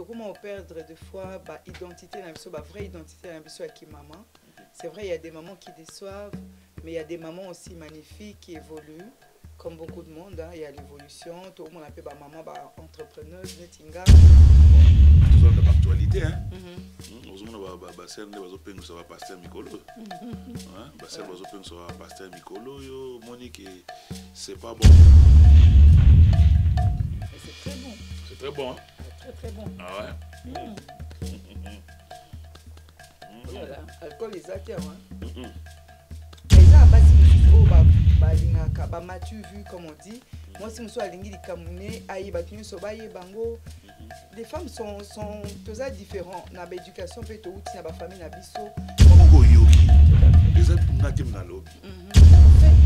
tokóma perdre des fois baidentité na biso bavraie identité na biso ya kimama c'est vrai il y a des mamans qui déçoivent mais il y a des mamans aussi magnifiques qui évoluent comme beaucoup de monde hein. il y a l'évolution. Tokomona mpe bamama baentrepreneuse neti nga tozonda baactualité ozomona basere nde bazopengwisa bapaster mikolo basere bazopengwisa bapaster mikolo. Oyo omoni ke c'est pas bon. C'est très bon. C'est très bon hein? Très très bon. Ah ouais? Mm. Oh là là, alcool eza te awa Mhm. eza basi mosusu oyo ba- balingaka bamatu vu comme on dit. Mwasi mosusu alingi likambo ne aye bato nyonso bayeba yango les femmes sont, sont toza différent. Na baéducation mpe touti na bafamille na biso. Moko oyoki eza nati na lobi Mhm. En fait,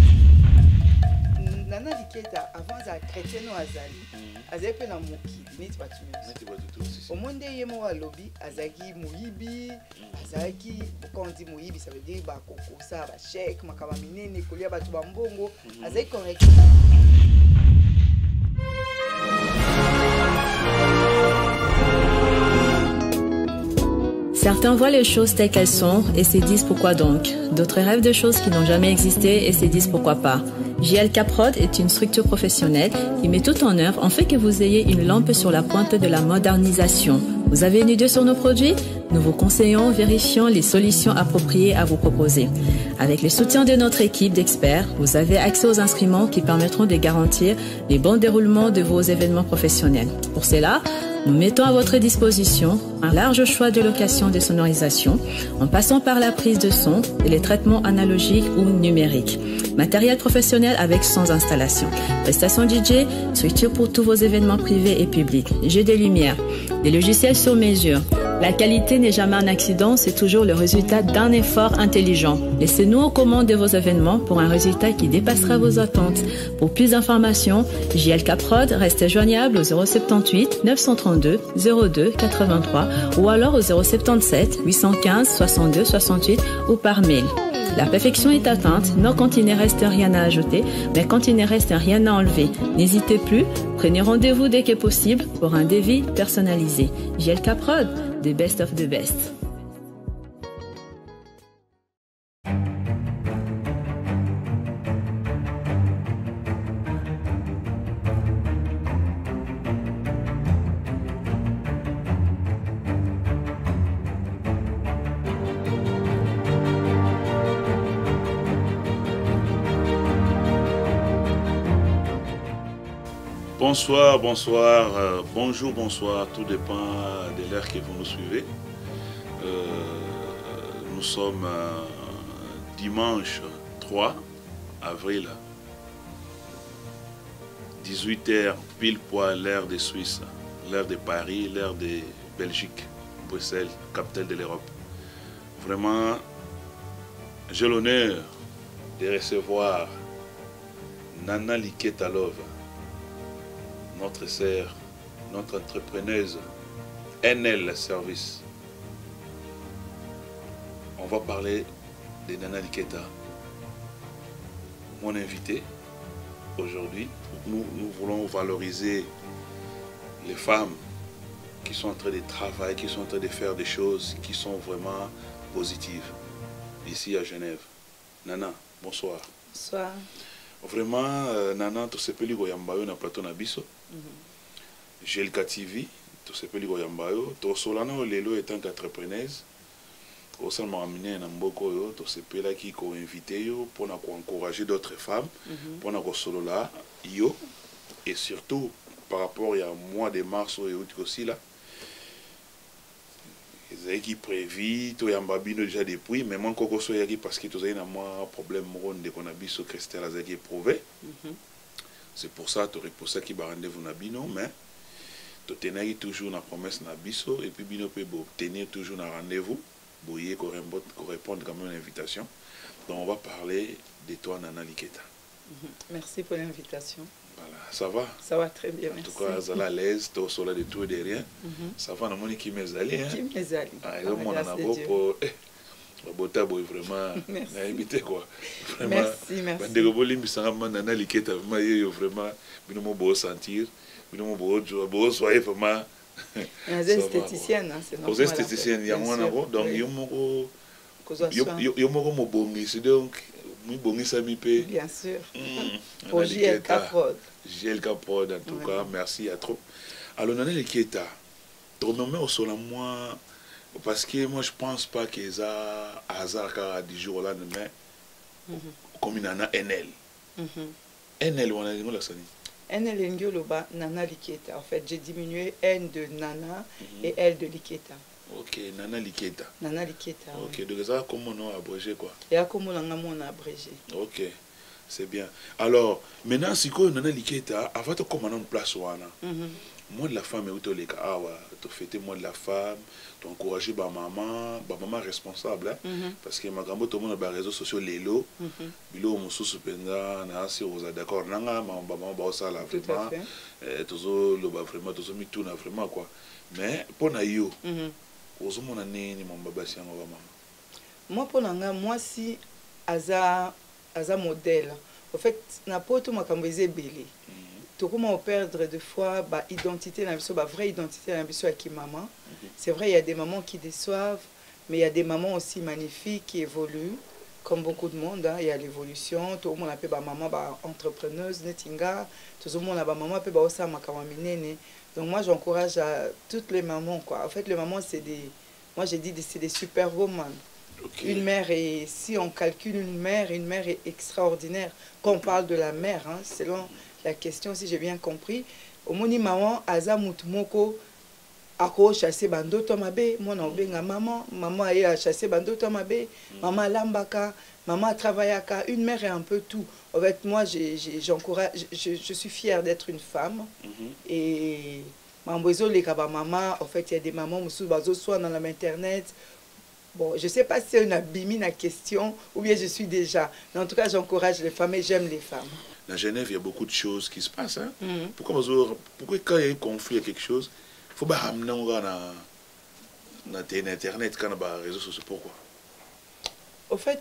nana liketa avant azala chrétien oyo azali azali mpe na mokili neti bato nyonso. Omoi nde ye moko alobi azalaki moyibi azalaki quand dit moyibi ça veut dire bakokosa basheke makambo minene kolia bato bambongo azalaki correct Certains voient les choses telles qu'elles sont et se disent pourquoi donc. D'autres rêvent de choses qui n'ont jamais existé et se disent pourquoi pas. JL Caprod est une structure professionnelle qui met tout en œuvre en fait que vous ayez une lampe sur la pointe de la modernisation. Vous avez une idée sur nos produits? Nous vous conseillons, vérifions les solutions appropriées à vous proposer. Avec le soutien de notre équipe d'experts, vous avez accès aux instruments qui permettront de garantir les bons déroulements de vos événements professionnels. Pour cela, nous mettons à votre disposition un large choix de locations de sonorisation en passant par la prise de son et les traitements analogiques ou numériques. Matériel professionnel avec sans installation. Prestations DJ, structure pour tous vos événements privés et publics. Jeux de lumière. Des logiciels sur mesure. La qualité n'est jamais un accident, c'est toujours le résultat d'un effort intelligent. Laissez-nous aux commandes de vos événements pour un résultat qui dépassera vos attentes. Pour plus d'informations, JL Caprod reste joignable au 078 932 02 83 ou alors au 077 815 62 68 ou par mail. La perfection est atteinte, non quand il ne reste rien à ajouter, mais quand il ne reste rien à enlever. N'hésitez plus, prenez rendez-vous dès que possible pour un devis personnalisé. JL Caprod, the best of the best. Bonsoir, bonsoir, euh, bonjour, bonsoir, tout dépend de l'heure que vous nous suivez. Euh, nous sommes euh, dimanche 3 avril, 18h, pile poil l'heure de Suisse, l'heure de Paris, l'heure de Belgique, Bruxelles, capitale de l'Europe. Vraiment, j'ai l'honneur de recevoir Nana Liketalov notre sœur, notre entrepreneuse, NL Service. On va parler de Nana Liketa. Mon invité aujourd'hui, nous, nous voulons valoriser les femmes qui sont en train de travailler, qui sont en train de faire des choses qui sont vraiment positives ici à Genève. Nana, bonsoir. Bonsoir. Vraiment, euh, Nana, tosepeli koyamba yo na plateau na biso. GLK TV, tosepeli koyamba yo. tosolana oyo lelo etant qu'entrepreneuse kosalamaka minene na mboka oyo tosepelaki koinvite yo mpona koencourager d'autres femmes mpona kosolola yo. Et surtout par rapport ya mois de mars oyo euti kosila ezalaki prévu toyamba bino déjà depuis mais mwa nkoko so eyaki parce que tozalaki na mwa problème moko ndeko na biso christelle azalaki éprouvé c'est pour ça toreposaki barendez-vous na bino mais totenaki toujours na promesse na biso et puis bino mpe botenir toujours na rendez-vous boye korépondre quand même à l'invitation donc on va parler de toi Nana Liketa Merci pour l'invitation. voilà ça va? Ça va très bien, en merci. tout cas azala à l'aise tosola de tout et de rien Mhm. ça va namoni kimi ezali hein? Kim babota boye vraiment Merci. nayebi te vraiment bandeko bolimbisanga ma nana liketa vraiment bino mo bino vraiment. Esthéticienne hein, oza yango wana bo donc yo moko Kozwa yo- moko mobongisi donc mibongisami mpe Mm, JLK. Prod. Prod, en tout cas, merci à trop. Alors, Nana Liketa, au sol moi, parce que moi, je pense pas que ça hasard car du jour au lendemain, Mhm, comme il en a NL. mhm. NL, on a dit, on l'a sani. N elingi oloba Nana Liketa en fait j'ai diminué N de Nana Mhm. et L de Liketa Ok, Nana Liketa. Nana Liketa Ok, donc ça, comme on a abrégé quoi? ya komona nga mona abrégé? Ok, c'est bien. Alors, maintenant, si quoi Nana Liketa, avant de commander une place, wana, Mhm, moi de la femme, et les cas, ah ouais, tu fêter moi de la femme, tu encourager ma maman, ma maman responsable, hein. mhm, parce que makambo tomona sociaux lelo biloko mosusu mpenza nasi oza d'accord. Nanga bamama baosala vraiment. eh, tozoloba vraiment tozomituna vraiment quoi. Mais mpo na yo Mhm. ozomona nini mama basi yango bamama moi mpo na nga mwasi aza aza modèle. Au fait na poto makambo eza ebele tokóma operdre de fois baidentité na biso bavraie identité na biso ya kimama. C'est vrai il y a des mamans qui déçoivent mais il y a des mamans aussi magnifiques qui évoluent comme beaucoup de monde hein, il y a l'évolution. Tozomona mpe bamama baentrepreneuse neti nga tozomona bamama mpe baosala makambo ya minene donc moi j'encourage à toutes les mamans quoi. En fait les mamans c'est des moi j'ai dit c'est des superwoman. Ok. une mère et si on calcule une mère une mère est extraordinaire. Quand on parle de la mère hein, selon la question si j'ai bien compris. Omoni maman aza mutu moko akochasse bandoto mabe mwana obenga maman maman aye achasse bandoto mabe maman alambaka maman atravaillaka une mère est un peu tout. En fait moi j'encourage je, je suis fière d'être une femme. Mhm. et mambo ezoleka bamama en fait il y a des mamans mosusu bazoswana na internet bon je sais pas si on a bimi na question ou bien je suis déjà. Mais en tout cas j'encourage les femmes et j'aime les femmes na genève il y a beaucoup de choses qui se passent hein? Mhm. pourquoi bazo pourquoi quand il y a un conflit il y a quelque chose faut bahamina ngo kaka na na te na internet kana baréseau sociaux pourquoi? Au fait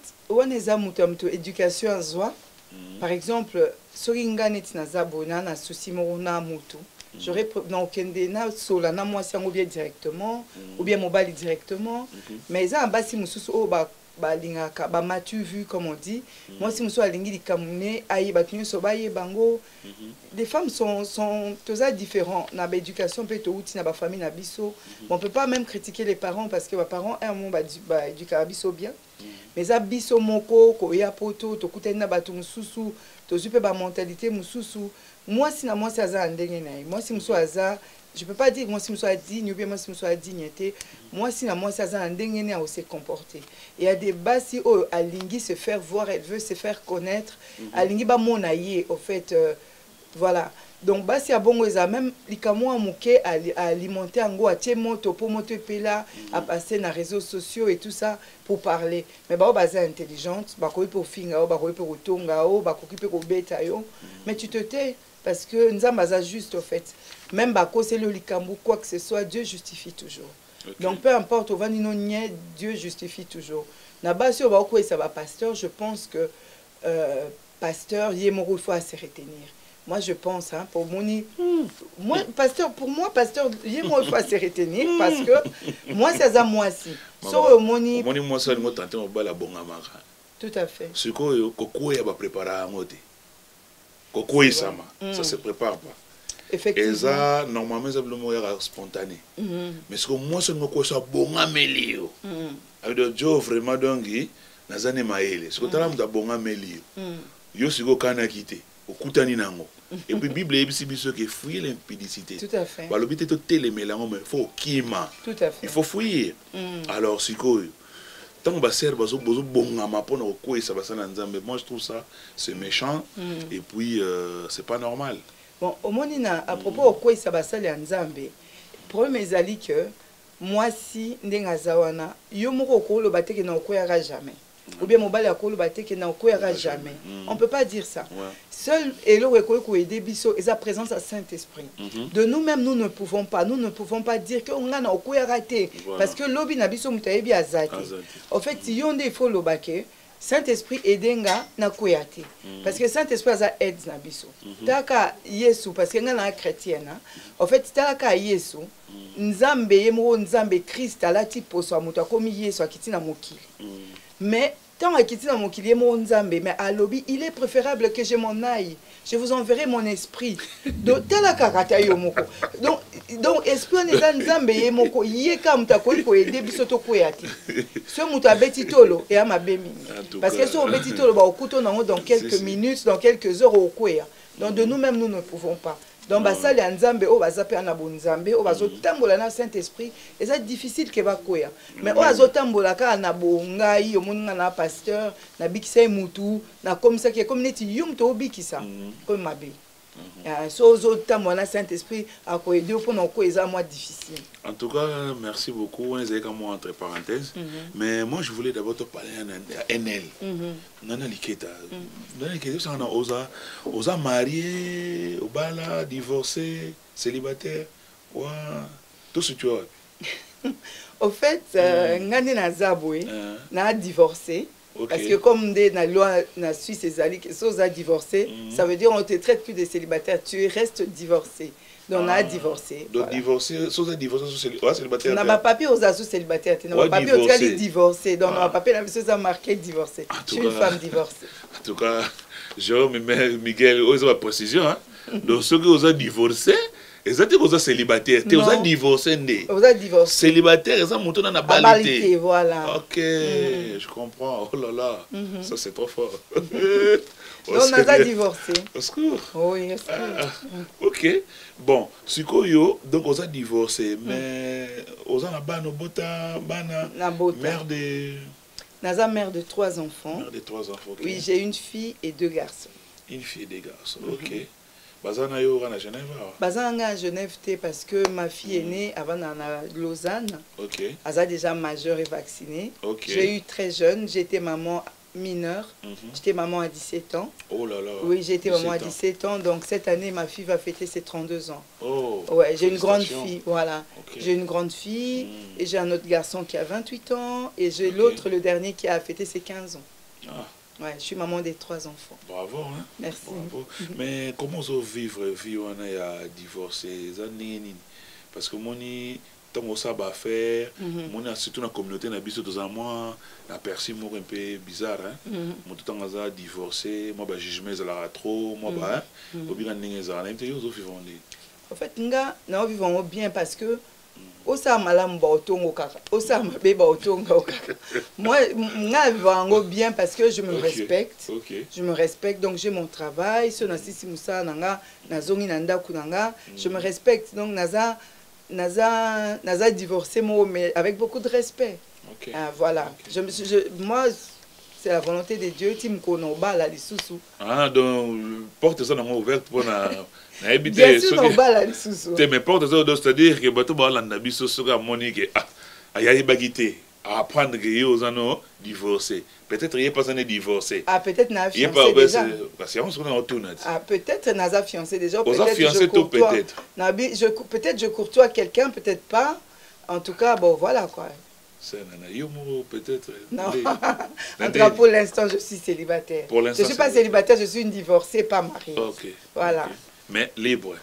eza moto ya moto éducation azwa Mhm. par exemple soki nga neti naza boye na na susi moko na motu j'aurais na okende nasola na mwasi yango bien directement Mhm. ou bien mobali directement Mhm. mais eza na basi mosusu oyo ba- balingaka bamatu vu comme on dit. Mwasi mosusu alingi likambo ne aye bato nyonso bayeba yango Mhm. les femmes sont, sont toza différents na baéducation mpe touti na bafamille na biso. On peut pas même critiquer les parents parce que baparents un mo baédukaka biso bien. Mais eza biso moko koya poto tokutani na bato mosusu tozwi mpe bamentalité mosusu mwasi na mwasi aza na ndenge na ye mwasi mosusu aza je peux pas dire mwasi mosusu adigne ou bien mosusu adigne te mwasi na mwasi aza na ndenge ne aose comporter. Et ya des basi oyo alingi se faire voir elle veut se faire connaître. Alingi bamona ye au fait euh, voilà. Donc basi ya bongo eza même likambo ya moke ali- alimenter yango atie moto mpo moto epela apasse na réseaux sociaux et tout ça pour parler. Mais bao baza intelligente. Bakoki mpe kofinga yo bakoki mpe kotonga yo bakoki mpe kobeta yo mais tu te tais parce que nzambe aza juste au fait même bakoseli yo likambo quoi que ce soit dieu justifie toujours. Donc peu importe ovandi no nie dieu justifie toujours. Na basi oyo bakokweyisa bapasteur je pense que euh, pasteur ye moko il faut se retenir. Moi je pense hein, pour moni moi pasteur pour moi pasteur ye moko il faut se retenir parce que mwasi aza mwasi so oyo omoni omoni mwasi alingo tante mobali abongamaka tout à fait. Sikoyo kokwea baprépara yango te kokweyisama ça se prépare pas eza normalement eza bilo moko yaka spontané. Mhm, mais siko mwasi olingo koyesa abongameli yo. Mhm, abido jo vraiment donki naza ne mayele. Siko tala moto abongameli yo. Mhm. yo sikoyo okanaki te okutani nango. Epuis bible eyebisi biso ke l'impudicité tout à fait. Balobi te totelemela yango mais faut okima il faut fuir. Mhm. alors sikoyo ntango basere bozobongama mpona kokweyisa basala na nzambe moi je trouve ça c'est méchant. Mhm. et puis euh, c'est pas normal bon omoni na à propos okweyisa basali ya nzambe problème ezali ke mwasi ndenge aza wana yo moko okoloba teke na okweyaka jamais ou bien mobali akoloba teke na okweyaka jamais Mm. on peut pas dire ça ouais. seul eloko ekoki koyede biso eza présence ya saint esprit Mhm. de nous-mêmes nous ne pouvons pas nous ne pouvons pas dire que nga na okweyaka te Voilà. parce que lobi na biso moto ayebi aza te Aza te. en fait yo nde il faut loba ke saint-esprit aide nga nakwea te. Parce que saint-esprit aza aide na biso. Talaka yesu parce que nga na chrétienne en fait talaka yesu nzambe ye moko nzambe krist alati poso ya moto akomi yesu akiti na mokili. Mais ntango akiti na mokili nzambe mais alobi il est préférable que je m'en aille je vous enverrai mon esprit. Donc tala kaka ta yo moko. Donc, donc esprit eza nzambe ye moko ye biso te so moto abeti tolo tout parce que cas. so obeti tolo baokuta nango dans quelques minutes dans quelques heures okwea donc de nous-mêmes nous ne pouvons pas. Donc basali ya nzambe oyo baza mpe na bonzambe oyo bazotambola na saint esprit eza difficile ke bakwea mais oyo azotambola kaka na bongai omoni nga na pasteur nabikisa ye mutu nakomisaki ekomi neti yo moto obikisa komi mabe Ah, so ozotambola na saint esprit mpona eza mwa difficile En tout cas, merci beaucoup. Entre parenthèses. Mais moi, je voulais d'abord te parler à NL. Nana Liketa. Nana Liketa, osa, osa marié, obala, divorcé, célibataire. Ce que tu as. au fait euh, nga nde naza boye Hein? na divorcé Ok. parce que comme nde na loi na suisse ezali ke so oza divorcé Mhm. ça veut dire on te traite plus de célibataire tu restes divorcé donc na Ah. divorcé Donc, voilà. divorcé, être divorcé, ouais, célibataire. na t'es- bapapier oza so célibataire na Ouais, bapapier otikali divorcé. donc na Ah. bapapier na biso eza marqué divorcé je suis une femme divorcée En tout cas, Jérôme Miguel, ont la précision. Hein? Donc, ceux qui ont divorcé, ont dit célibataire. Ont Non. divorcé. né. oza divorcé Célibataire, monté dans la abalité balité. voilà Ok, je comprends. Oh là là, ça c'est trop fort. Au donc naza secours. divorcé Au secours. oui est-ce que- Ah, ok. Bon, sikoyo, donc on a divorcé, mais on a bana bota, bana, na bota mère de, naza mère de trois enfants mère de trois enfants. oui j'ai une fille et deux garçons Une fille et des garçons. Ok. Bazana yo à Genève. baza na genève te parce que ma fille aînée avanda na lausanne Ok. aza déjà majeure et vaccinée Ok. j'ai eu très jeune j'étais maman mineure Mhm. j'étais maman à 17 ans Oh là là. oui été maman à 17 ans. 17 ans donc cette année ma fille va fêter ses 32 ans Oh. ouais j'ai une grande fille voilà j'ai une grande fille Mm. et j'ai un autre garçon qui a 28 ans et j'ai l'autre le dernier qui a fêté ses 15 ans Ah, Ouais, je suis maman de trois enfants. Bravo, hein? Merci. Bravo. Mhm. Mais comment vous vivre vie où mhm. mhm. on a divorcé Parce que mon tant osa baaffaire moni surtout na communauté na biso tozala mwa na persi moko mpe bizarre moto ntango aza divorcé mwa bajugement ezalaka trop mwa ba obika ndenge ezalaka nayebi te yo ozovivre nde en fait nga naovivre yango bien parce que osala malamu baotongo kaka. Osala mabe baotonga kaka. Moi nga vivre yango bien parce que je me Ok. respecte. Ok. je me respecte donc j'ai mon travail. So nasisi mosala na nga nazongi na ndako na nga je me respecte. Donc naza naza naza divorcé moko mais avec beaucoup de respect. Ok. ah, voilà. Je je, moi c'est la volonté de dieu ti mokolo obala lisusu. Ah donc porte ça dans ouverte pour na na habiter bien sûr na obala lisusu te me porte ça donc c'est-à-dire que bato balanda biso soki amoni ke ah ayayebaki te apprendre ke ye oza no divorcé peut-être ye pas ane divorcé ah peut-être na ye fiancé pas déjà parce yango soki na otuna ti Ah, peut-être naza fiancé déjà. oza fiancé je to peut-être Nabi, peut-être je courtois quelqu'un, peut-être pas. En tout cas, bon, voilà quoi. c'est yo moko peut-être Non. nde- en tout cas, pour l'instant, je suis célibataire. Pour je suis pas célibataire. je suis une divorcée, pas mariée. ok Voilà. ok. Mais libre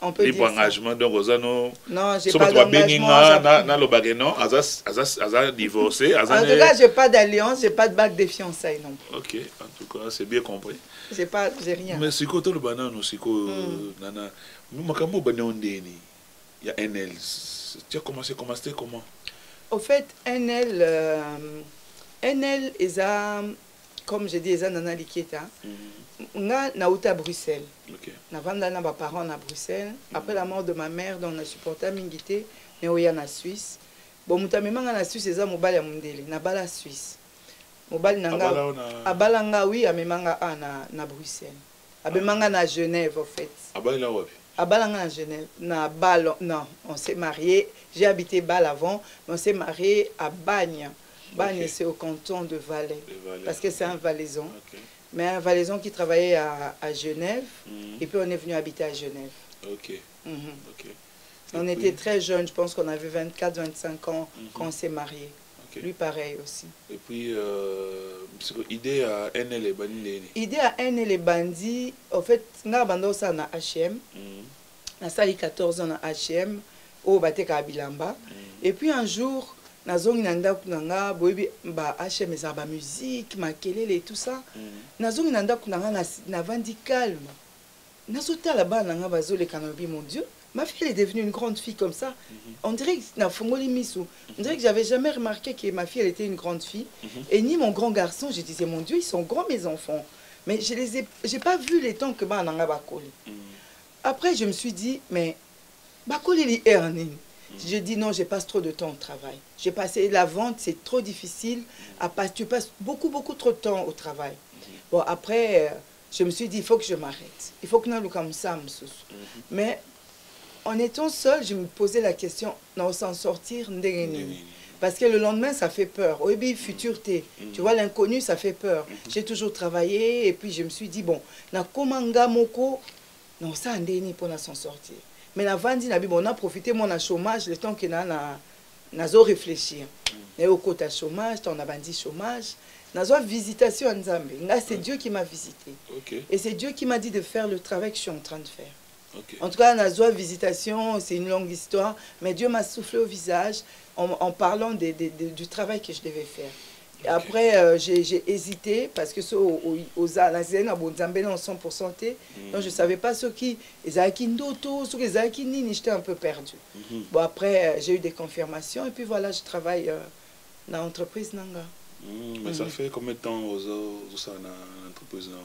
On peut libre dire ça. engagement donc oza no Non, j'ai so pas d'engagement. j'ai- na- non aza aza- aza divorcé aza En ne- tout cas, j'ai pas d'alliance, j'ai pas de bague de fiançailles non plus. ok en tout cas c'est bien compris J'ai pas, j'ai rien. mais sikoyo toloba nano sikoyo Mm. nana makambo obani ndeni ya nl tu as commencé commencé comment? Au fait, NL, euh, NL, eza, comme je dis, eza nana. Nga nauta à Bruxelles. ok. Navanda na baparents na bruxelles. Après la mort de ma mère donc na supporta mingi te me oya na suisse. Bon moto amemanga na suisse eza mobali ya mondele nabala suisse. Mobali na nga abala abala nga wi amemanga a na, na bruxelles. Abemanga na genève en fait. Abalela wapi? Abala nga na genève na bal non on s'est marié j'ai habité bal avant mais on s'est marié à bagne. Bagne c'est au canton de valais. Parce que c'est un valaisan. Ok mais un valaisan qui travaillait à, à genève Mhm. et puis on est venu habiter à genève ok Mhm. On Et était très jeunes, je pense qu'on avait 24-25 ans Mhm. quand on s'est mariés. Ok. lui pareil aussi Et puis, euh, idée à NL et Bani Leni. idée ya ene le bandi en fait banda osala na hm Mhm. nasali 14 ans na hm oyo batekaka bilamba et puis un jour nazongi na ndako na nga boyebi ba hm ezala bamusike makelele tout ça. Mhm. nazongi na ndako na nga navandi calme. Nazotala bana na nga bazoleka na lobi mon dieu. Ma fille elle est devenue une grande fille comme ça. On dirait que nafongoli miso. On dirait que j'avais jamais remarqué que ma fille elle était une grande fille. Mhm. et ni mon grand garçon je disais mon dieu ils sont grands mes enfants. Mais je les ai j'ai pas vu les temps que bana na nga bakoli. Mhm. après je me suis dit mais bakoli li air nini je dis non, je passe trop de temps au travail. J'ai passé la vente, c'est trop difficile. À tu passes beaucoup, beaucoup trop de temps au travail. Bon, après, euh, je me suis dit, il faut que je m'arrête. Il faut que nous comme ça. Mais en étant seule, je me posais la question, non, s'en sortir. Parce que le lendemain, ça fait peur. Futurité. Tu vois, l'inconnu, ça fait peur. J'ai toujours travaillé et puis je me suis dit, bon, na komanga moko, non, ça ndeni pour s'en sortir. Mais la vandi, na bi, bon, on a profité, mon chômage, le temps que na na nazo réfléchir. Et au côté chômage, on a bandi chômage. Nazo visitation à Nzambe. Là, c'est Dieu qui m'a visité. Et c'est Dieu qui m'a dit de faire le travail que je suis en train de faire. En tout cas, Nazoa Visitation, c'est une longue histoire, mais Dieu m'a soufflé au visage en, en parlant du travail que je devais faire. Après, euh, j'ai hésité parce que ceux aux à non, 100% té. Donc, je ne savais pas ceux qui, les Ndoto, ceux qui les Nini, j'étais un peu perdu. Mhm. Bon, après, euh, j'ai eu des confirmations et puis voilà, je travaille euh, dans l'entreprise Nanga. Mhm. Mais ça fait combien de temps aux ça dans l'entreprise là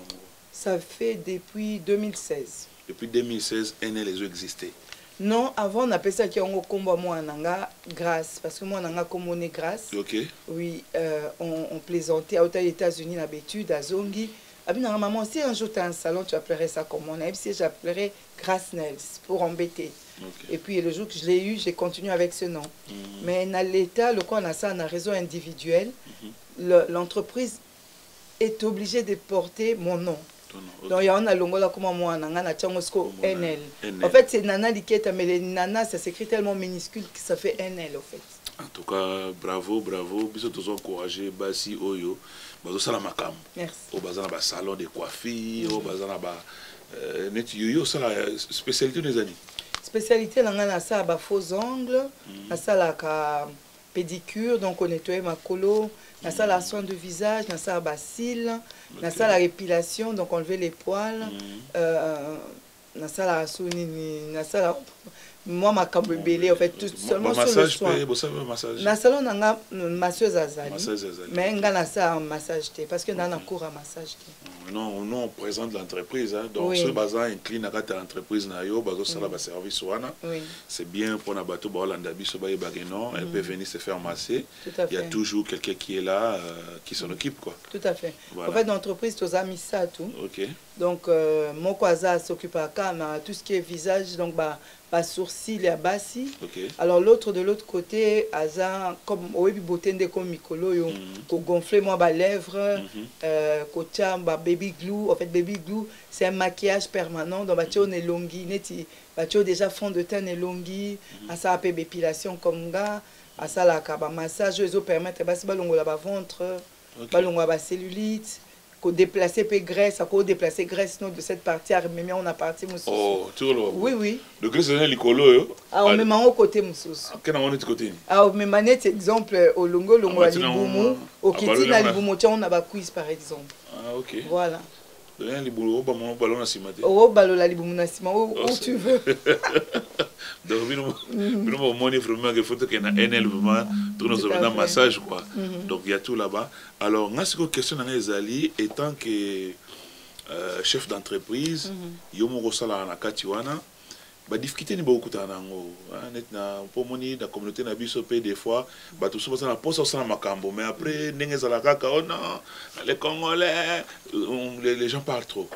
Ça fait depuis 2016. Depuis 2016, NL les existé. Non, avant, on appelait ça qui ont combat moi Nanga grâce parce que moi Nanga comme on est grâce. Ok. Oui, euh, on, on plaisantait aux États-Unis d'habitude, à Zongi. Bien, maman, si un jour tu as un salon, tu appellerais ça comment on a si j'appellerais Grace Nels pour embêter. Ok. Et puis le jour que je l'ai eu, j'ai continué avec ce nom. Mhm. Mais dans l'État, le quoi on a ça, on a réseau individuel. Le- L'entreprise est obligée de porter mon nom. Donc il y a un longola comme moi, Nanga, na Tchangosco, Comment on a- NL. En fait, c'est Nana Liketa, mais Nana, ça s'écrit tellement minuscule que ça fait NL, en fait. En tout cas, bravo, bravo. Biso tous encouragé Basi Oyo. Bazo sala makam. Merci. Au bazar na ba salon de coiffure, au bazar na ba euh, net yo sala spécialité des années. spécialité na ngai nasala bafaux ongles nasalaka pédicure donc on nettoye makolo nasala soin de visage nasala bacile nasala épilation donc enlever les poils Mhm. euh, nasala so nini nasala mwa makambo ebele en fait tout seulement sur le soin. Na salon na nga masseuse azali. Mais nga nasala massage te parce que nga na cours ya massage te Non, nous on présente l'entreprise hein. donc Oui. ce bazar incline à l'entreprise na yo bazo sala ba service wana. oui C'est bien pour na bato ba Hollanda biso ba yebake non, elle peut venir se faire masser. tout à Il y a toujours quelqu'un qui est là euh, qui s'en occupe quoi. tout à fait Voilà. en fait l'entreprise toza misatu OK. Donc, euh, aza s'occupaka na tout ce qui est visage, donc bah, bah sourcil et basi. OK. Alors l'autre de l'autre côté, aza comme oyebi botende comme mikolo yo, Mhm. ko gonfler moi ba lèvres, Mhm. euh, ko tia ba baby glue. En fait, baby glue, c'est un maquillage permanent. Donc, bah on est longi, neti, bah déjà fond de teint elongi, asa ape épilation comme nga, asa la ka ba massage, ils permettre basi balongola ba ventre OK. balongwa basellulite kodéplace mpe graisse akodéplace graisse no de cette partie arememi yango na partie mosusu Oh, tu vois. oui oui Le gris c'est likolo yo. aomema yango kote mosusu Kena on est côté? Ni. aomema neti exemple olongi olongola Abati na libumu ngo- okiti abaloli na yango na- libumu otia yango na bacuise par exemple Ah OK. voilà Donc il libulu ba mo ballon na simate. okobalola libumu na nsima où Oh, où c'est- tu veux Donc bino bino mo moni vraiment que faut que na NL vraiment tout nous Tout à dans fait. massage quoi. Donc il y a tout là-bas. Alors nga siko question na ezali étant que euh, chef d'entreprise yo mo kosala na kati wana badifficulté ni baokutana nango ah, neti na mpo omoni na communauté na biso mpe des fois. Bato so baza na mposa osala makambo mais après ndenge ezala kaka oh non les congolais on- les, les gens parlent trop.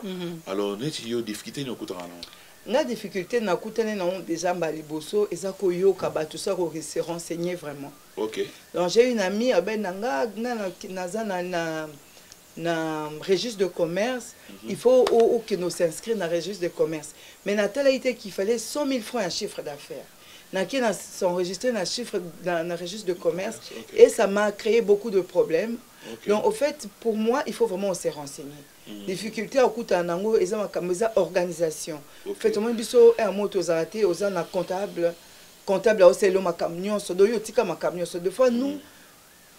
Alors neti yo difficulté ni okutana nango nga difficulté nakutani nango déjà mba liboso eza koyoka bato sa kokese renseigner vraiment. Ok. Donc j'ai une amie, ah ben, nanga, nga, na- naza na, na, na registre de commerce, il faut au, au que nous s'inscrire dans le registre de commerce. Mais Nathalie a été qu'il fallait 100 000 francs un chiffre d'affaires. naki na s'enregistrer na chiffre dans le registre de commerce et ça m'a créé beaucoup de problèmes donc au fait pour moi il faut vraiment se renseigner Mhm. difficulté okutana nango eza makambo eza organisation Ok. fait omoni biso un mo tozala te oza na comptable comptable aosalelo makambo nyonso donc yo otika makambo nyonso des fois nous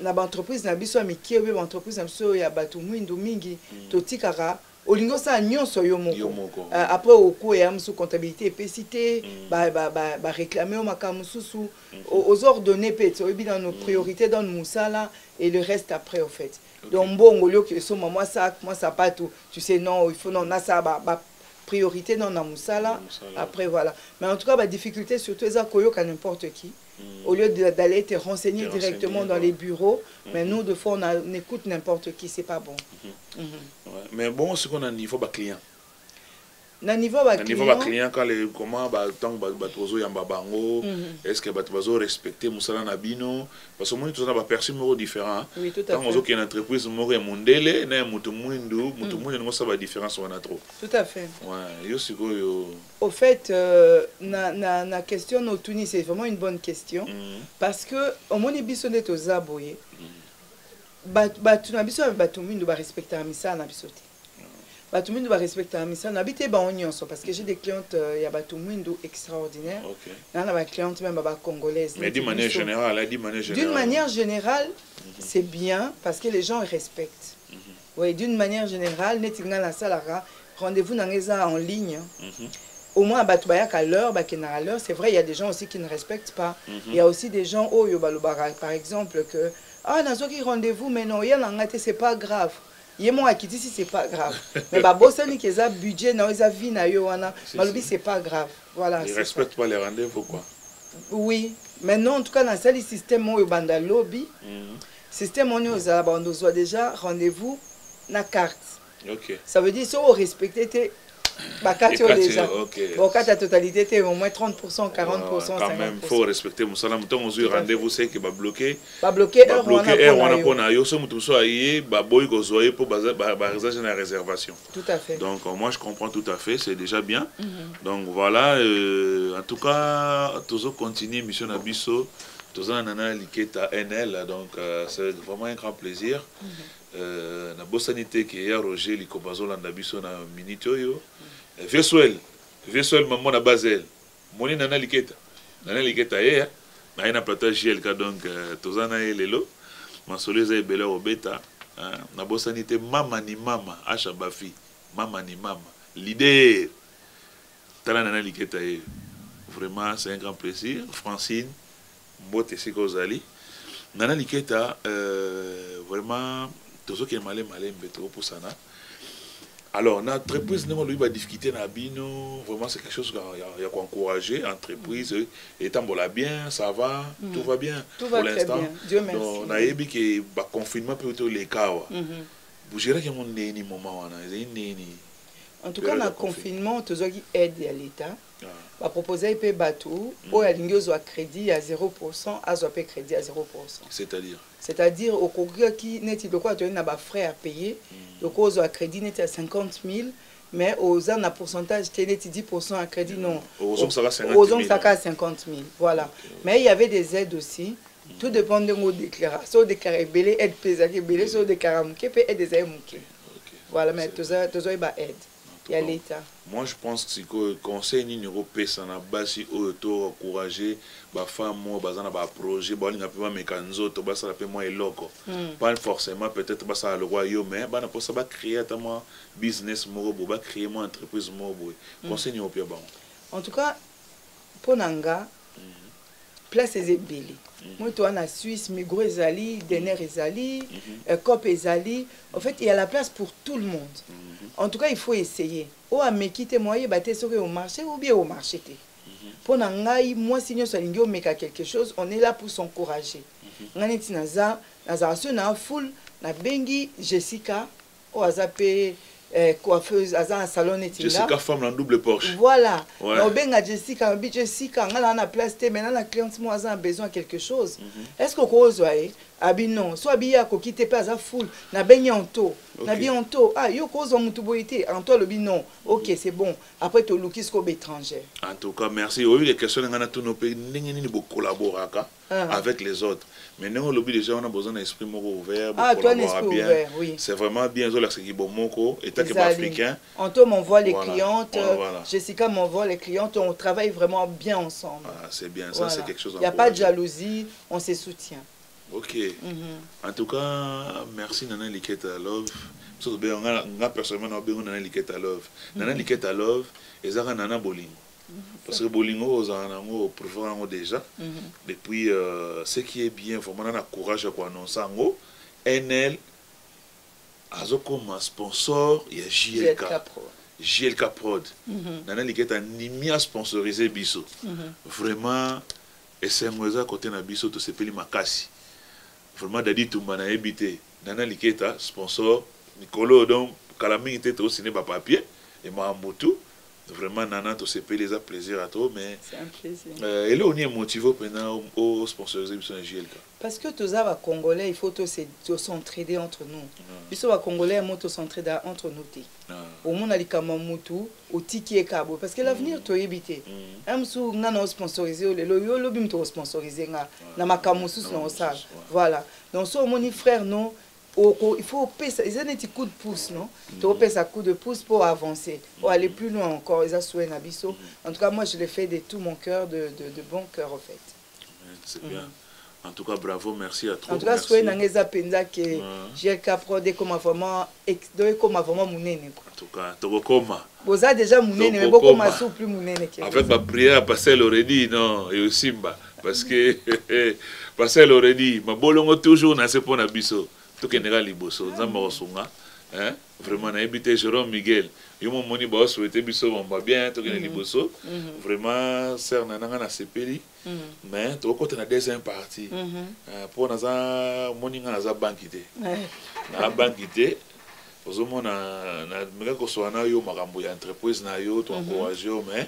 na baentreprise na biso ya mike oyo baentreprise na biso ya bato mwindu mingi totikaka olingi osala nyonso yo moko. Euh, après okoya mosusu comptabilité epesi te Mm. baréclame yo makambo mosusu. Ozoordonne mpe ete oyebi na nos priorité dans mosala et le reste après au fait. Donc mbongo olioki esomba mwa sac mwa sapato tu sais non il faut non nasala priorité non na mosala. après voilà mais en tout cas badifficulté surtout eza koyoka n'importe qui Mm. au lieu d'aller te renseigner Te directement renseigner, dans ouais. les bureaux mais Mhm. nous de fois on, a- on écoute n'importe qui c'est pas bon. Ouais. Mais bon, ce qu'on a niveau bas client. Na niveau Na niveau bas baclient client quand les comment bah tant bah bah tozo yamba bango. Mhm. Est-ce que bah tozo respecter musala na bino parce que moi tout ça ba perçu moro différent. oui tout à Tant ozo fait qui une entreprise moro ya mondele na ya mutu mwindu, mutu mwindu ngo ça ba différence wana trop. tout à fait Ouais, yo sikoyo. Au fait, euh, na, na, na question no Tunis, c'est vraiment une bonne question. Mm. Parce que, au moni biso nde toza boye, bat- bato na biso bato mindu barespectaka misala na biso te. Bato mindu barespectaka misala na bi te bango nyonso, parce que j'ai des clientes euh, ya bato mindu extraordinaires. OK. Na na ba clientes même ba congolaises. Mais d'une manière générale, hein, d'une manière générale. D'une manière générale, c'est bien parce que les gens respectent. Oui, d'une manière générale, netinga na salara, rendez-vous dans les en ligne. Mhm. au moins bato bayaka à l'heure bakendaka à l'heure c'est vrai il y a des gens aussi qui ne respectent pas Mhm. il y a aussi des gens oyo balobaka par exemple que ah nazwaki rendez-vous mais non ya nanga te c'est pas grave ye mo akiti si c'est pas grave mais babosani ke eza budget na yo eza vie na yo wana C'est balobi ça. c'est pas grave voilà ça. respectent pas les rendez-vous quoi. oui maintenant en tout cas nasali système oyo banda lobi Mhm. système wana ozala bando ozwa déjà rendez-vous na carte OK. ça veut dire so orespecte te bakati oyo bokati ya totalité te au moins 30% 40% Ouais, quand même 50%. faut respecter ozwi rendez-vous c'est que ba bloquer babloke heure babloke wana heure mpona wana yo. mpona yo so moto mosusu aye baboyi kozwa ye mpo baresage na réservation. Tout à fait. Donc euh, moi je comprends tout à fait c'est déjà bien. Donc voilà euh, en tout cas tozo continuer mission na biso toza na nana liketa nl donc euh, c'est vraiment un grand plaisir. Euh, nabosani te ke ya roger likoba azolanda biso na minute oyo. Viesuel viesuel mamo na bazel moni nana liketa. Nana liketa ye naye na plateau jlk donc euh, toza na ye lelo. Masolo eza ebele kobeta hein. nabosani te mama ni mama asha bafi mama ni mama lider tala nana liketa ye. Vraiment c'est un grand plaisir. Francine mbote esika ozali. Nana liketa euh, vraiment tozokende malembe malembe tokopusana alors na entreprise ndenge olobi badifficulté na bino vraiment c'est quelque chose ya, koencourager entreprise etambola bien ça va Mhm. tout va bien tout pour l'instant. bien. Dieu merci. donc nayebi ke baconfinement mpe to oleka awa Mhm. bugéraki yango ndeni moment wana ezali ndeni en tout cas na confinement. tozwaki aide ya l'état baproposaki mpe bato oyo alingi ozwa crédit ya 0% azwa mpe crédit ya 0% c'est-à-dire? C'est-à-dire okokaki neti lokola toyei na bafrais à payer lokola ozwa crédit neti ya 50 000 mais oza na pourcentage te neti 10% ya crédit non. Ozongisaka 50 ozongisaka à 50 000 voilà mais il y avait des aides aussi. Tout dépend ndenge odéclara so odéclara ebele aide mpe ezalaki ebele so odéclara moke mpe aide ezali moke Ok. voilà mais tozoyeba aide ya cas, l'état. Moi je pense sikoyo conseil nini okopesa na basi oyo to encourage bafemme oyo baza na baprojet baolinga mpe bameka nzoto basala mpe mwa eloko. Pas forcément peut-être basala lokwa yo mais bana mposa bacréer ata mwa business moko boye bacréer mwa entreprise moko boye. Conseil nini opia bango? En tout cas mpo na nga place eza ebele. Moto wana suisse migro ezali dener ezali euh, cop ezali. En fait il y a la place pour tout le monde. En tout cas il faut essayer. Oyo ameki te mo ayeba te soki omarché ou bien omarché te. Mpo na ngai mwasi nyonso alingi omeka quelque chose on est là pour s'encourager. Ngai neti naza nazala so na foule nabengi jessica oyo aza mpe eh, coiffeuse aza na salon neti jessica femme na double porsche. Voilà. Ouais. na obenga jessica nabi jessica nga naa na place te maintenant na cliente mo aza na besoin ya quelque chose. Est ce que okozwa ye abi non so abi ye akoki te mpe aza full nabengi anto nabi anto ah yo okozwa motu boye te anto alobi non ok c'est bon après toluki sikoyo baétrangère En tout cas, merci. Oui, les questions ngana tout nos pays n'engeni ni beaucoup collaboraka Ah. avec les autres. Mais nous on lobby déjà on a besoin d'un esprit moko ouvert, Ah, esprit bien. C'est vraiment bien zo la seki bomoko et tant que Ezali. africain. Anto m'envoie les clientes. Jessica m'envoie les clientes, on travaille vraiment bien ensemble. Ah, c'est bien, ça Voilà. c'est quelque chose Il n'y a pas de jalousie, on se soutient. OK. En tout cas, merci Nana Liketa Love. So be nga nga personnellement na be Nana Liketa Love. Nana Liketa Love ezaka Nana Bolingo. Parce que Bolingo ozana nango préfère nango déjà. Depuis euh, ce qui est bien vraiment na courage ya koannonce yango nl azokoma sponsor ya JLK jlk Pro. jlk prod nana liketa ndimi asponsorize biso Mhm. vraiment esengo eza kote na biso tosepeli makasi vraiment dadi tumba nayebi te. Nana liketa sponsor mikolo donc kala mingi te tosine bapapier emaka motu vraiment nana tosepeli eza plaisir ato mais ele oni emotive mpena osponsorize biso na jlk parce que toza bacongolais il faut tosentraider entre nous biso bacongolais yango tosentraida entre nous te omona likambo motu otiki ye kabo parce que l'avenir toyebi te ya mosusu nga na osponsorise yo lelo yo olobi moto osponsorise nga na makambo mosusu na osala voilà donc so omoni frère non il faut pesa ils ont un petit coup de pouce non? Tu pesa un coup de pouce pour avancer pour aller plus loin encore ils ont souhait na biso en tout cas moi je le fais de tout mon cœur de, de, de bon cœur en fait C'est bien. En tout cas, bravo, merci à toi. en tout cas souhait nanga eza penza Ouais. JLK Prod ekoma vraiment ex- do ekoma vraiment munene En tout cas, Tokokoma. boza déjà munene mais bokoma so plus munene En fait, ma prière, Pascal aurait dit non, et aussi. Parce que Pascal aurait dit, ma bolongo toujours na sepo na biso. tokendeka liboso nzambe akosunga vraiment nayebi te jérôme miguel. Yo momoni baosouete biso bamba bien tokende mhm. liboso. Mhm. Vraiment ser na nanga nasepeli mhm. mais tokokota na deuxième partie. Euh, Mpo naza moni nga naza banki te. Na banki te ozomona nameka kosola na yo makambo ya entreprise na yo toencourage yo mais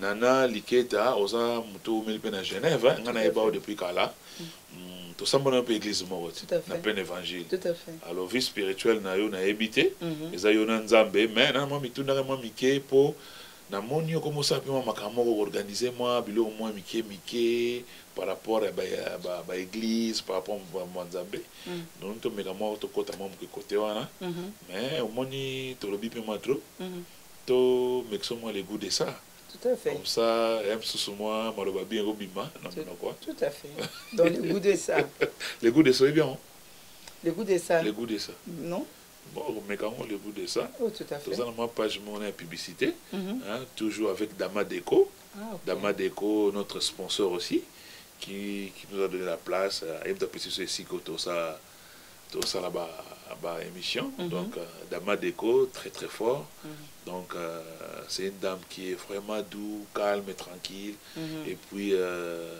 nana liketa oza moto omeli mpe na genève nga nayeba o depuis kala. Mm. Tosambona mpe église moko te Tout à fait. na plein évangile. Tout à fait. Alors vie spirituelle na yo nayebi te eza yo na nzambe. Mais nana mwa mitundaka mwa mike mpo namoni yo komosala mpe mwa makambo moko koorganize mwa biloko mwa mike mike par rapport ya ba- ba- baéglise par rapport mwa nzambe. Donc tomeka mwa tokɔta mwa moke kote wana mais omoni tolobi mpe mwa trop. Tomekisa mwa le goût de ça tout à fait comme ça maloba bien ekobima na Tout- Tout à fait. Dans le goût de ça. le goût de ça ebi yango Le goût de ça. le goût de ça Non? Bon omeka yango le goût de ça Oh, tout à fait. na mwa page publicité Mhm. hein, toujours avec Dama Deco Ah, ok. Dama Deco notre sponsor aussi qui, qui nous a donné la place ayebita pesi so esika tosa tosala ba, ba émission Mhm. donc euh, Dama Deco très très fort Mhm. Donc euh, c'est une dame qui est vraiment doux calme et tranquille. Mhm. et puis euh,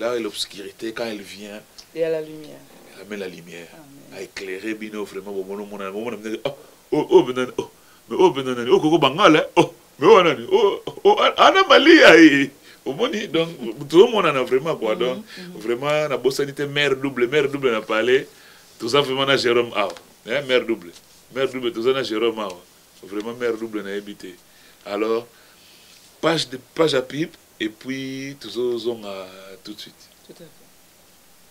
là l'obscurité quand elle vient Et à la lumière. elle amène la lumière. À éclairer bino vraiment bomono mona bomona mona oh oh oh benani oh mais oh benani oh koko bangala oh mais oh nani oh oh ana malia eh omoni donc tozomonana vraiment quoi. Donc vraiment mère double mère double parler toza vraiment na jérôme awa eh, mère double. Mère jérôme vraiment mère double nayebi te alors page de page à pipe et puis tozozonga tout de suite. Tout à fait.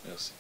merci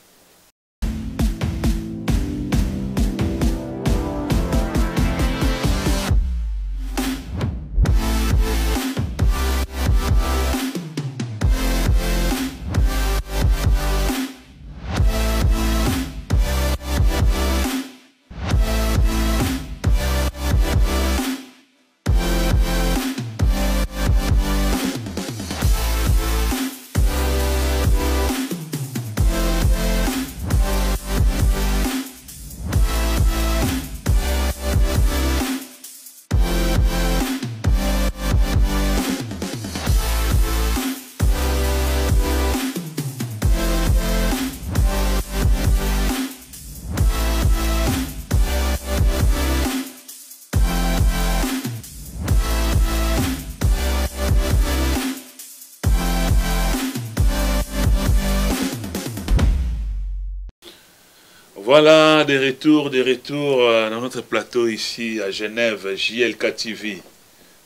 Voilà, des retours, des retours euh, dans notre plateau ici à Genève, JLK TV.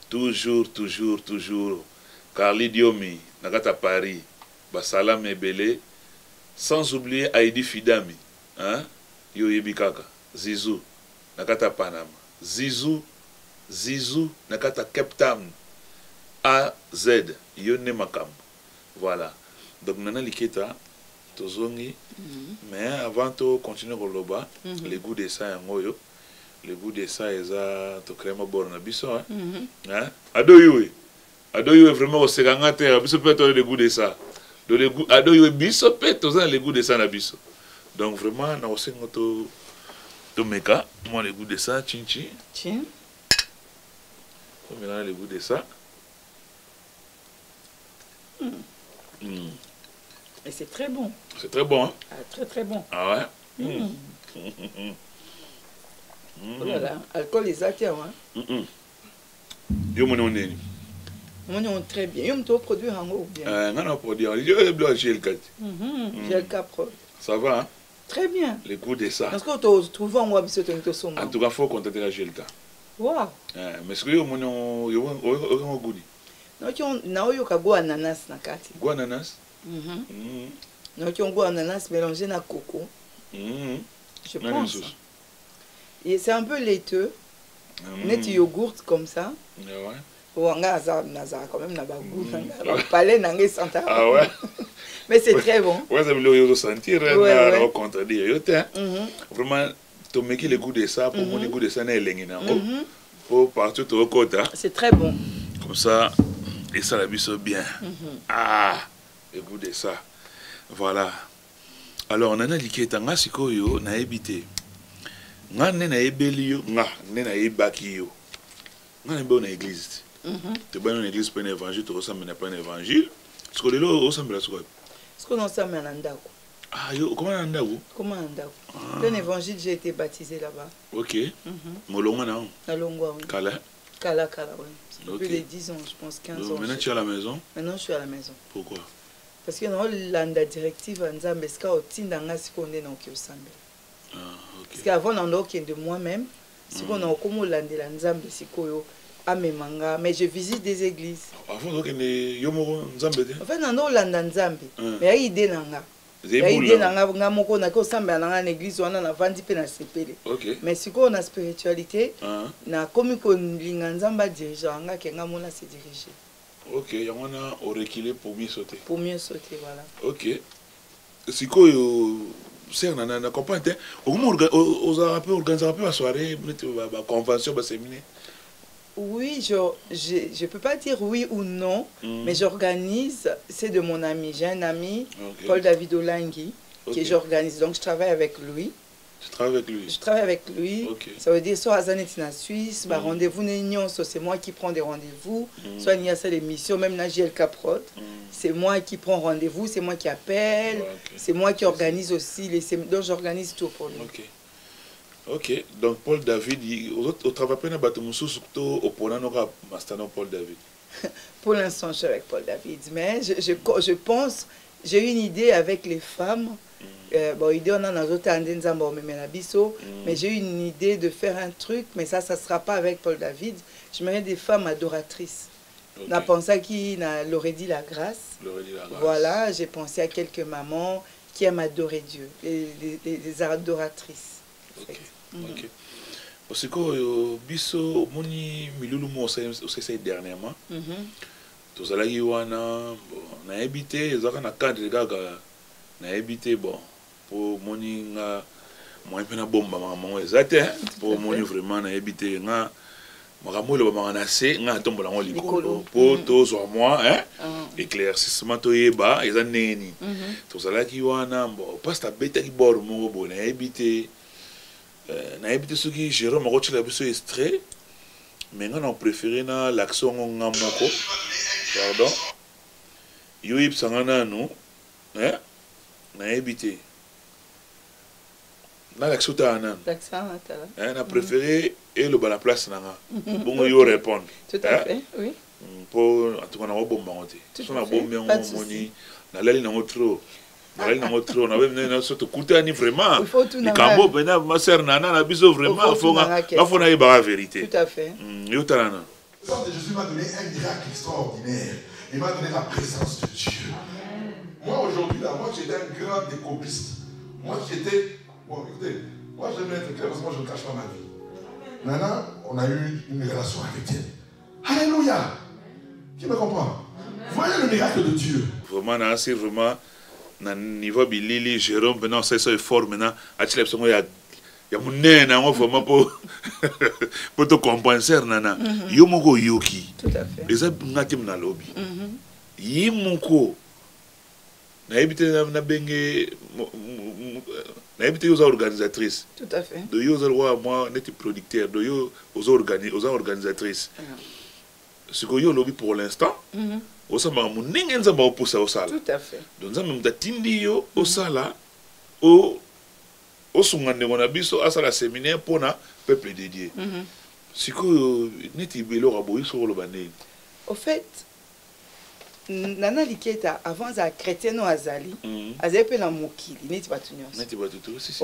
Toujours, toujours, toujours. Carly Diomi, Nagata Paris, Basalam Ebele, sans oublier Heidi Fidami, hein? Yo Yebikaka, Zizou, Nakata Panama, Zizou, Zizou, Nakata Cape Town, AZ, Yone Makam. Voilà. Donc, Nana Liketa, tozongi mhm. mais avant tocontinue koloba mhm. legout de sa yango oyo. Legout de sa eza tocrée mabor na biso mhm. ado yoe ado yoe vraiment kosekanga te biso mpe toyo legout de sa ado yoe biso mpe toza na legout de sa na biso. Donc vraiment na kosengo tomeka mwa legout de sa chinchi tomela na legout de sa Mm. Hmm. Et c'est très bon. c'est très bon hein? Ah, très très bon. ah ouais Mm. Mm. Oh là là, alcool te awa. Mm-mm. yo moni oneni omoni on très bien yo moto oproduire yango ou bien Euh, nga na produire yo gel kati Mhm, gel capro ça va hein? très bien le goût de ça parce que totrouve yango wa biso tongi en tout cas faut contacter la gelta wow Euh, mais ce que yo moni okango gudi noki on- naoyoka go ananas na kati go ananas Mhm. Mm, noki on go ananas mélangé na coco. Mm, je pense. et c'est un peu laiteux. Mm. neti yogourt comme ça. Ouais. wanga aza nazala quand même na bagout Mm. nanga bapale nanga esanta ah ouais. Mais c'est très bon. Ouais ça bilo yo sentir Ouais, na ouais. na contredire yo te hein. Mhm, vraiment tomeki le goût de ça pour moni goût de ça na elengi nango mhm. po partout tokota c'est très bon. Comme ça esala biso bien. Mhm. ah le goût de ça. Voilà. Alors nana liketa nga sikoyo nayebi te nga nde nayebeli yo nga nde nayebaki yo. Nga nayebi oyo na église. Te Mhm. tobani na église mpe na évangile tokosambela mpe na évangile. Siko lelo osambela sikoyo soki onosambela na ndako ah yo okoma na ndako comment na ndako Ah. plein évangile j'ai été baptisé là-bas. Ok. Mhm. molongo na na longwa kala. Kala kala oui. C'est Ok. plus de 10 ans je pense 15 Donc, ans maintenant tu es à la maison? Maintenant je suis à la maison. Pourquoi? Parce que naolanda directive ya nzambe esika otinda nga sikoyo nde naoki osambela ah, parce ok que avant nanda okende moi-même sikoyo Mm. naokoma olandela nzambe sikoyo amema nga mais je visite des églises. Avant tokende yo moko nzambe te? En fait nanda olanda nzambe Mm. mais yai ide na nga. Ezali yai ide na bula. nga nga moko naki osambela na nga na église wana navandi mpe nasepele ok. Mais sikoyo na spiritualité ah, nakomi kolinga nzambe adirige anga ke nga mona se dirige ok yango wana orekile pour miso te pour mieux sauter voilà. Ok. Sikoyo ser na na comprendre te okoma ozalaka mpe organisaka mpe basoirée neti baconvention baséminaire oui je, je peux pas dire oui ou non Mm. mais j'organise c'est de mon ami. J'ai un ami. Paul David Olangui Ok. que j'organise. Donc je travaille avec lui tu travailles avec lui je travaille avec lui ça veut dire soit aza neti na Suisse bah Mm. rendez-vous nyonso c'est moi qui prends des rendez-vous Mm. soit ni asa l'émission même na JLK Prod Mm. c'est moi qui prends rendez-vous c'est moi qui appelle Ouais, c'est moi qui organise aussi les donc j'organise tout pour lui ok ok donc paul david mpe na bato mosusu to opona noka master no paul david Pour l'instant, je suis avec Paul David, mais je, je, je pense, j'ai une idée avec les femmes. Euh, bon, idée, on en a d'autres Mm. mais j'ai une idée de faire un truc, mais ça, ça sera pas avec Paul David. Je mets des femmes adoratrices. Ok. On a pensé à qui? N'a- l'aurait dit la grâce. Voilà, j'ai pensé à quelques mamans qui aiment adorer Dieu, les, adoratrices. Ok. fait. Mhm. ok sikoyo biso omoni milulu mo osesa dernièrement Mhm. tozalaki wana bon, nayebi te ezalaka na cadre kaka nayebi te bon mpo moni nga moyen mpe nabomba makambo yango eza te mpo fait. moni vraiment nayebi te nga makambo oyo elobamaka na se nga natombola yango likolo Likolo. mpo Mm. tozwa mwa hein, Ah. éclaircissement toyeba eza ndenge nini Mhm. tozalaki wana bon paste abetaki bord moko boye nayebi te euh, nayebi te soki jérome akotiela biso extrait mais nga na préféré na l'action yango nga moko pardon yo oyebisanga nanu eh? Nayebi te na l'action otala nanu eh? na préféré eloba na place na nga bongo yo répondre. Tout à fait, oui. mpo antuka nango bomba yango te so à na fait, bombi pas yango omoni nalali nango trop. Nazali nango tro nabeso tokutani vraiment. Il faut tout likambo nanga- mpena masere nana na biso vraiment Il faut tout nanga nga fo nayebaka vérité. Tout à fait. Mm, yo tala na. Le sang de Jésus m'a donné un miracle extraordinaire. Il m'a donné la présence de Dieu. Moi, aujourd'hui, là, moi, j'étais un grand décopiste. Moi, j'étais. Bon, écoutez, moi, j'aime être clair parce que moi, je ne cache pas ma vie. Nana, on a eu une relation avec elle. Alléluia. Qui me comprend Voyez le miracle de Dieu. vraiment na asir vraiment na niveau bilili jérôme mpena osalisa effort maintenant atila biso ya ya monene yango vraiment mpo mpo tocompenser nana yo moko oyoki Tout à fait. eza nga te nalobi ye moko nayebi nabenge nayebi te yo oza organisatrice Tout à fait. do yo oza lokwa mwa neti producteur do yo oza organi- oza organisatrice sikoyo yo olobi pour l'instant Mhm. osambaka monenge nzambe aopusa osala Tout à fait. donc nzambe moto atindi yo osala o- osunga ndeko na biso asala séminaire mpona peuple de dieu Mhm. sikoyo neti biloko aboyi soko oloba ndeni Au fait, Nana Liketa, avant azala chrétien no azali, Mhm. azali mpe na mokili neti bato nyonso.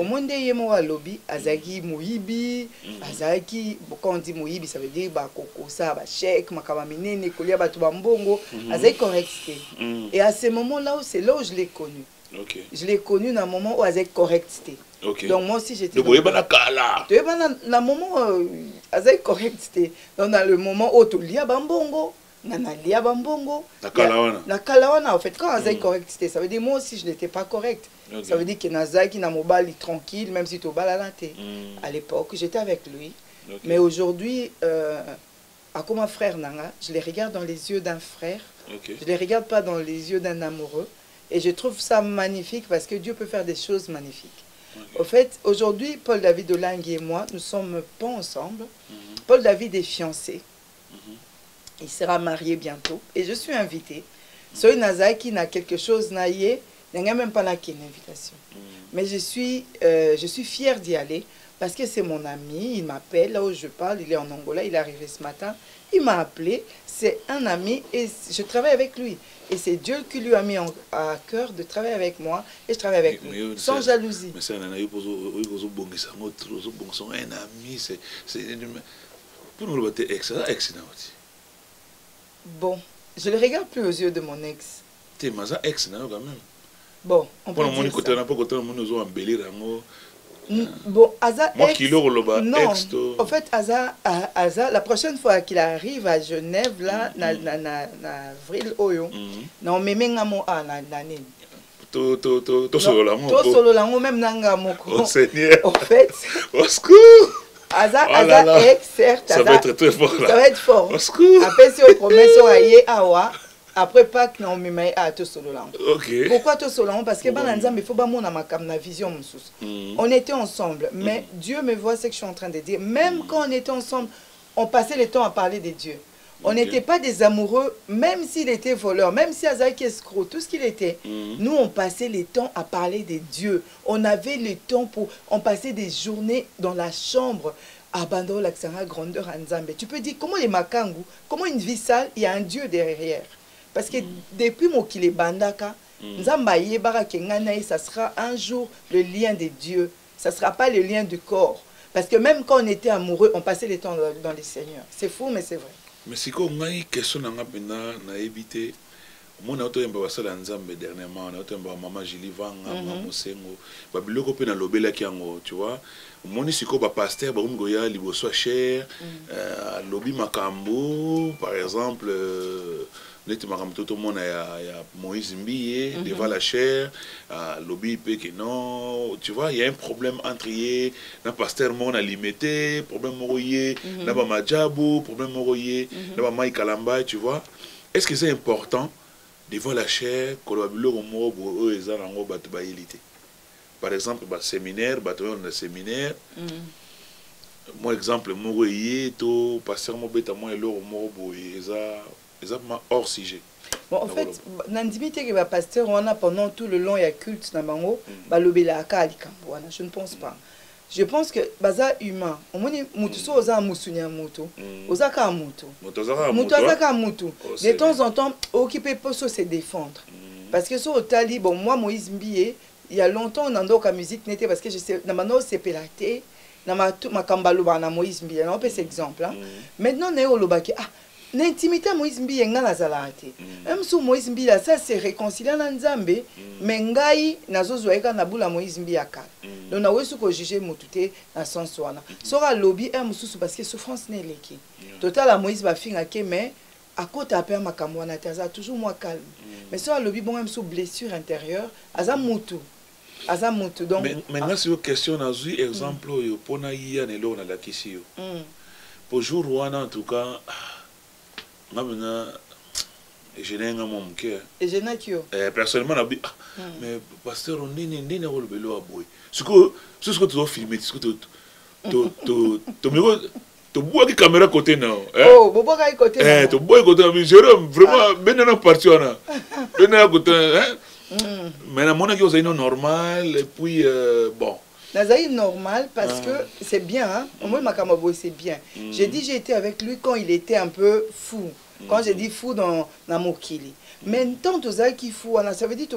omoi nde ye moko alobi azalaki moyibi azalaki quand on dit moyibi ça veut dire bakokosa bachèque makambo ya minene kolia bato bambongo azalaki correct te. Mhm. et à ce moment là c'est là où je l'ai connu. Ok. Je l'ai connu na moment où azalaki correct te. Ok. Donc moi aussi j'étais donc dans- na moment euh, azalaki correct te. Donc na le moment oyo tolia bambongo nga nalia bambongo Na Ya- wana. na kala wana en fait quand azalaki Mm. correct te ça veut dire moi aussi je n'étais pas correct ça veut dire que nazalaki na mobali tranquille même si tobalana te Mhm. à l'époque j'étais avec lui mais aujourd'hui euh, un frère nanga je les regarde dans les yeux d'un frère ok je les regarde pas dans les yeux d'un amoureux et je trouve ça magnifique parce que Dieu peut faire des choses magnifiques Ok. au fait aujourd'hui Paul David Olangi et moi nous sommes pas ensemble Mhm. Paul David est fiancé Mhm. Il sera marié bientôt et je suis invité soki nazalaki na quelque chose na ye ndenge même pas naki une invitation Mhm. mais je suis, euh, je suis fière d'y aller parce que c'est mon ami, il m'appelle, là où je parle, il est en Angola, il est arrivé ce matin, il m'a appelé, c'est un ami et je travaille avec lui. Et c'est Dieu qui lui a mis en- à cœur de travailler avec moi et je travaille avec Mais- lui, mais sans jalousie. mais Bon, je le regarde plus aux yeux de mon ex. T'es ma ex, non, quand même. Bon, on peut dire ça. Pour le côté, on peut embellir un Bon, Aza Moi, ex... kilo, loba, non, ex to... en fait, Aza, Aza, la prochaine fois qu'il arrive à Genève, là, mm -hmm. na, na, na, avril, oyo, mm-hmm. non, mais même à mon an, ah, na, na, na, tosololango même nanga moko. Au seigneur. En fait. Au secours. Aza Oh là aza là. certes Ça va aza- être très fort ça là. va être fort. Au secours. Apesi yo promesse oyo aye awa après pâke na omema ye a tosolo lango Ok. pourquoi tosolo lango parce que bana nzambe il faut bamona makambo na vision mosusu Mhm. on était ensemble mais Dieu me voit ce que je suis en train de dire. Même quand on était ensemble on passait le temps à parler de Dieu on n'était pas des amoureux même s'il était voleur même si Azaki escroc tout ce qu'il était Mhm. nous, on passait le temps à parler de Dieu. On avait le temps pour... On passait des journées dans la chambre. Abandon l'accent grandeur Nzambe. Tu peux dire, comment les Makangu, comment une vie sale, il y a un Dieu derrière? Parce que depuis mon bandaka, Mm. Nzamba yebara ke nganaï, ça sera un jour le lien de Dieu. Ça ne sera pas le lien du corps. Parce que même quand on était amoureux, on passait le temps dans, dans les seigneurs. C'est fou, mais c'est vrai. Mais sikoyo ngai question na nga mpenza nayebi te omoni aotoyemba basala ya nzambe dernièrement naotoyemba mama julie vanga Mhm. mama mosengo. Babiloko mpe nalobelaki yango tu vois. Omoni sikoyo bapaster bakomi koya liboso ya chere euh, alobi makambo par exemple euh, neti makambo to tomona ya, ya moïse mbiye devant la chair alobi mpe ke non tu vois il y a un problème entre ye na paster moko na limité problème moko ye na bamajabu problème moko ye na bamai kalamba tu vois. Est ce que c'est important devant la chair koloba biloko moko boye oyo eza nango bato bayeli te par exemple baséminaire bato oyo na séminaire. Mwa exemple moko eye to paster mobeta mwa eloko moko boye eza eza ma hors sujet. Bon, en Na fait, koloba. nandimi te ke bapasteur wana pendant tout le long ya culte na bango balobelaka ya likambo wana je ne pense pas. Je pense que baza humain omoni mutu so oza mosuni ya moto Mm. oza kaka aza motu de temps en temps okoki mpe poso se défendre. Mm. parce que so otali bon moi moïse mbie il y a longtemps nandoka musique nete parce que je sais na bando osepela te na makambo alobaka na moïse mbie exemple hein. maintenant naye olobaki ah na intimité ya moïse mbie ngai nazalaka te même so moïse mbie asa se réconcilia na nzambe mais ngai nazozwa ye kaka na bula moïse mbie ya kala donc nawesi kojuge motu te na sens wana soki alobi r mosusu parce que souffrance na eleki totala moïse bafingaki mais akota mpe ya makambo wana te aza toujours mwa calme. Mais soki alobi bongo mosusu blessure intérieure aza mutu aza mutu donc Mais- maintenant sikoyo question nazwi exemple oyo mpona yiya na eloko nalakisi yo. Mm. po jour wana en tout cas ah, nga mpenza egene nga mwa moke. Egenaki yo? Eh, personnellement nabi ah, mais pasteur ndeni ndeni akolobela oyo aboye sikoyo so sikoyo tozofilme siko tomiko tobwaki caméra côté na eh? oh bobwakaki Eh, na toboyi côté na biso jérôme vraiment bendana parti wana. Bendana côté hein? mais namonaki ozali no normal et puis euh, bon nazali normal parce Ah. que c'est bien hein. Omoi makambo boye c'est bien. J'ai dit j'ai été avec lui quand il était un peu fou. Quand j'ai dit fou dans na mokili. Mais tant tozalaki fou wana ça veut dire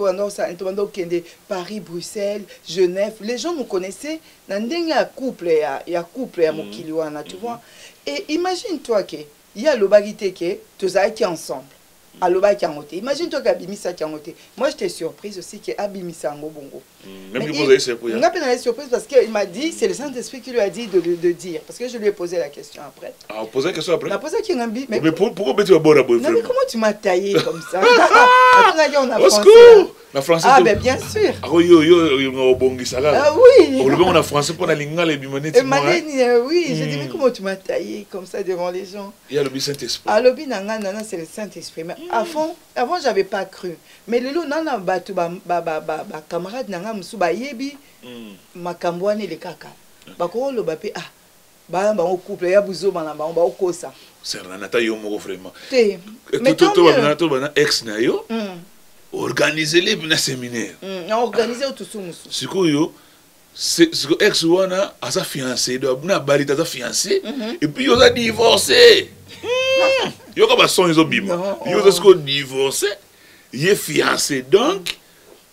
okende paris bruxelles genève les gens nous connaissaient. Na ndenge ya couple ya, ya couple ya mokili tu vois. Et imagine toi ke ye alobaki te ke tozalaki ensemble alobaki yango te imagine toi ke abimisaki yango te moi j'étais surprise aussi ke abimisa bongo Mm, même Mais que il- vous avez surpris Nga pe na surprise parce qu'il m'a dit, c'est le Saint-Esprit qui lui a dit de, de, de dire. Parce que je lui ai posé la question après. ah posez la question après? On a posé qui Ngambi, mais, mais pour- pourquoi beti babora boye non, mais comment tu m'as taillé comme ça? Attends, on a dit on a au secours! na français Ah, ben bien sûr. Ah, yo nga obongisa Ah oui. ngo na français mpo na lingala ebima neti Et hein. Malène, euh, oui, j'ai dit, Mm. mais comment tu m'as taillé comme ça devant les gens? Ye alobi saint esprit alobi na nga nana c'est le saint-esprit. Mais avant avant j'avais pas cru. Mais lelo nana bato bacamarade na nga mosusu bayebi Mm. makambo wana elekaka bakoloba mpe ah bana bango couple ya buzoma na bango baokosa serna nata yo moko vraiment. Te mais tant mieux. tobana ex na yo Mm, organise le na séminaire. Mm, na organise otusu mosusu sikoyo se- siko ex wana aza fiancé do na balite aza fiancé et puis yo oza divorcé. Mm. Yoka bason ezobima yo oza sikoyo divorcé ye fiancé donc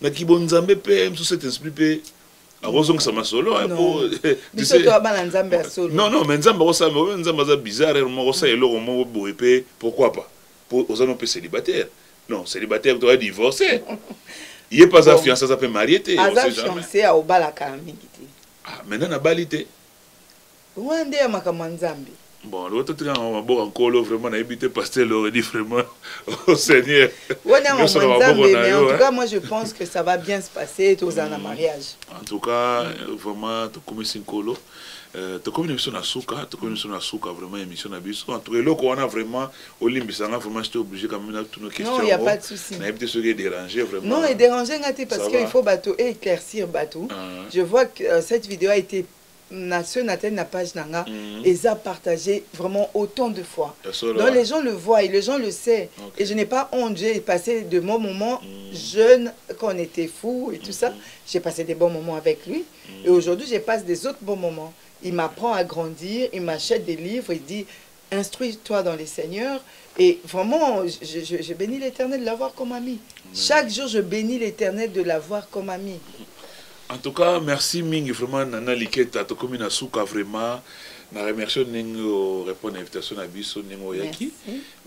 na kibo nzambe mpe mosusu cet esprit mpe akozongisa masolo Non. to non mais nzambe akosala oyo nzambe aza bizarre moko osala eloko moko boye mpe pourquoi pas? Po oza no mpe célibataire. Non célibataire toya divorcé. Ye mpe aza Bon. fiancé aza mpe marie te aobalaka mingi te. Ah, maintenant nabali te. Wana nde ya makambo ya nzambe bon loko totikanga maboko nkolo vraiment nayebi te paster lore di vraiment au seigneur. Wana ya Nyonso na makambo ya maboko nzambe na mais yo, en tout cas moi je pense que ça va bien se passer tozala na mariage. En tout cas euh, vraiment tokomisi nkolo Euh, tokomi na biso na suka tokomi na biso na suka vraiment émission na biso en tout cas eloko wana vraiment olimbisanga vraiment j'étais obligé quand même natuna question non il y a yango. pas de souci. Nayebi te soki edérange vraiment. Non edérange nga te parce Ça que va. il faut bato éclaircir bato Ah, je vois que euh, cette vidéo a été na na page nanga Mhm. et ça partagé vraiment autant de fois. Donc les gens le voient et les gens le savent. Et je n'ai pas honte j'ai passé de bons moments Mhm. jeune quand on était fou et tout ça. J'ai passé des bons moments avec lui. Et aujourd'hui je passe des autres bons moments. Il m'apprend à grandir il m'achète des livres il dit instruis-toi dans les seigneurs. Et vraiment je, je, je bénis l'éternel de l'avoir comme ami. Chaque jour je bénis l'éternel de l'avoir comme ami en tout cas merci mingi vraiment nana liketa tokomi na suka vraiment. Na remercie ndenge orépondre na invitation na biso ndenge oyaki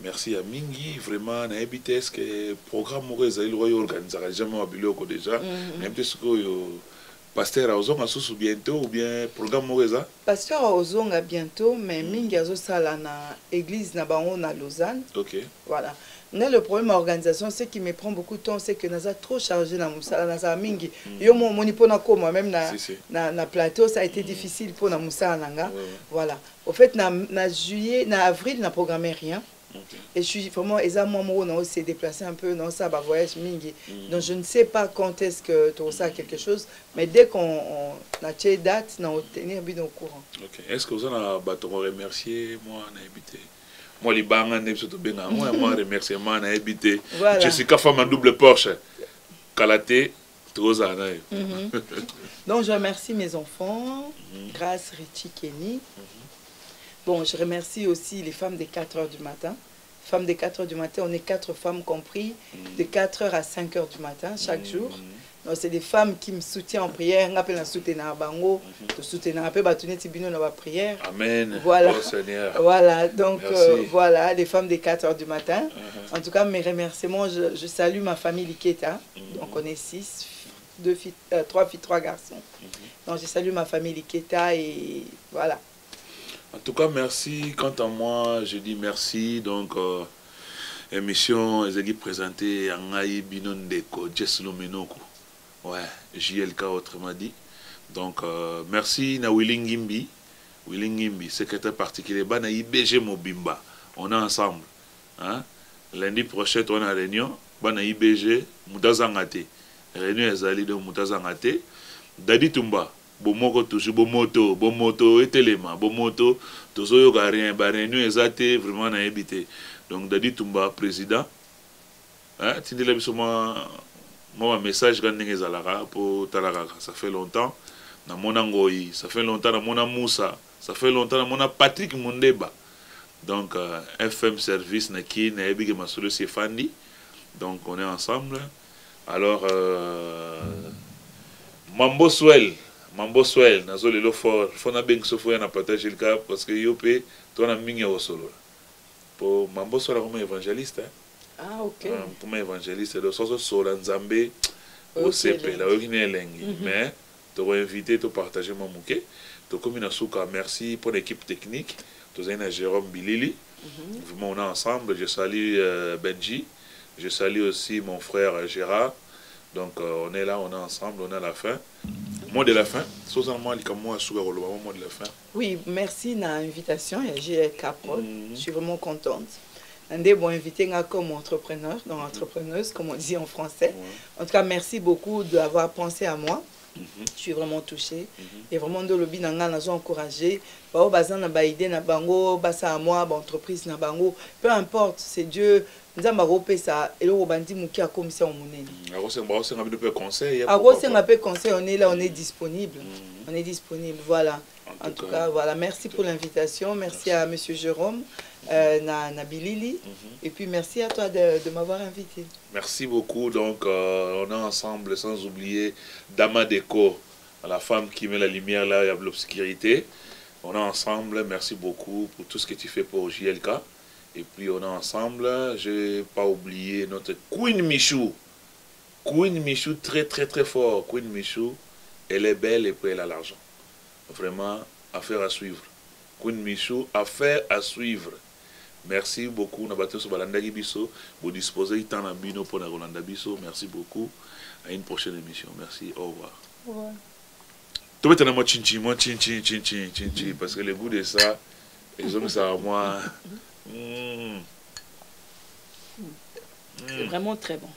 Merci. ya mingi vraiment te est ce que programme moko ezali lokola oyo organisaka jamais wa biloko déjà. Nayebi te soki oyo paster azonga susu bientôt ou bien programme moko eza? Pasteur ozonga bientôt mais mingi azosala na église na bango na lausanne. Ok. Voilà le problème à l'organisation c'est qui me prend beaucoup de temps c'est que naza trop chargé na mosala nazala mingi. Yo mo omoni mpona koma même na, na, na plateau ça a été difficile mpona mosala na nga Ouais, ouais. voilà. Au fait na, na juillet na avril na programmé rien. Ok. Et je suis vraiment eza mwa moko na s'est déplacé un peu dans ça bah voyage mingi. Donc je ne sais pas quand est-ce que tu ça quelque chose mais dès qu'on on a tie date na obtenir bino au courant. Ok. Est ce que oza na bato koremercier mwa nayebi te mwa libanga nde biso tobengaka mwa mwa remerciement nayebi te jessica femme en double porsche. Kala te tokozala na yo Donc, je remercie mes enfants, grâce Richie Kenny. Bon, je remercie aussi les femmes des 4 heures du matin, femmes de 4 heures du matin, on est quatre femmes compris, de 4 heures à 5 heures du matin chaque jour. C'est des femmes qui me soutiennent en prière. On appelle la soutenir bango, prière. Amen. Voilà. Oh, Seigneur. Voilà, donc euh, voilà, les femmes des 4 heures du matin. Uh-huh. En tout cas, mes remerciements, je, je salue ma famille Liketa. Donc, on est six, deux filles, euh, trois filles, trois garçons. Donc, je salue ma famille Liketa et voilà. En tout cas, merci. Quant à moi, je dis merci. Donc, euh, émission ezali présentée ya ngai bino ndeko Jess Lomenoko. Ouais, JLK autrement dit. Donc, euh, merci na Willy Ngimbi. Willy Ngimbi, secrétaire particulier. Bana IBG Mobimba. On est ensemble. Hein? Lundi prochain, on a une réunion. Bana IBG, Moutazangate. Réunion ezali de Moutazangate. Dadi Tumba. bomoko toujours bomoto bomoto etelema bomoto tozoyoka rien baréunion eza te vraiment nayebi te donc dadi tumba président hein, tindela biso mwa mwa bamessage kaka ndenge ezalaka mpo tala kaka ça fait longtemps. Namona ngoi ça fait longtemps. Namona musa ça fait longtemps. Namona patrick mundeba. Donc euh, fm service naki nayebi ke masolo esi efandi donc on est ensemble. Alors euh, mambo swell mambo swell nazo lelo fort. Fo nabengi so fo ya na partage elika parce que yo mpe tona mingi ya kosolola po mambo swell akoma évangéliste hein? Ah, ok. Ah, koma évangéliste donc soki osola nzambe osepela oyoki na elengi. Mais tokoinvite topartage mwa moke tokomi na suka. Merci pour l'équipe technique. Tozali na jérôme bilili. Vraiment on est ensemble. Je salue euh, benji. Je salue aussi mon frère gérard. Donc euh, on est là on est ensemble on est à la fin. Mot de la fin. Sozala mwa likambo ya suka koloba mwa de la fin. Oui, merci na invitation. Mhm. Je suis vraiment contente. Ndé bon invité comme entrepreneur, donc entrepreneuse, comme on dit en français. En tout cas, merci beaucoup d'avoir pensé à moi. Je suis vraiment touchée. Et vraiment, de lobby nanga nazo encouragé. Bao bazan na ba idée na bango, basa moi, ba entreprise na bango. Peu importe, c'est Dieu. Nzamba kopesa eloko bandi muki akomisa omonene. akosenga mpe conseil akosenga mpe conseil on est là on est disponible on est disponible voilà En tout cas voilà merci pour l'invitation merci à monsieur Jérôme euh, na, na Bilili et puis merci à toi de, de m'avoir invité Merci beaucoup. Donc, euh, on est ensemble, sans oublier Dama Deco, la femme qui met la lumière là, il y a de l'obscurité. On est ensemble. Merci beaucoup pour tout ce que tu fais pour JLK. Et puis, on est ensemble. Je n'ai pas oublié notre Queen Michou. Queen Michou, très, très, très fort. Queen Michou, elle est belle et puis elle a l'argent. Vraiment, affaire à suivre. Queen Michou, affaire à suivre. Merci beaucoup na bato balandaki biso bodisposeki temps na bino mpona kolanda biso merci beaucoup. À une prochaine émission. Merci. Au revoir. Tobetana mwa chinchi mwa parce que le goût de ça ezongisaka mwa mm. c'est vraiment très bon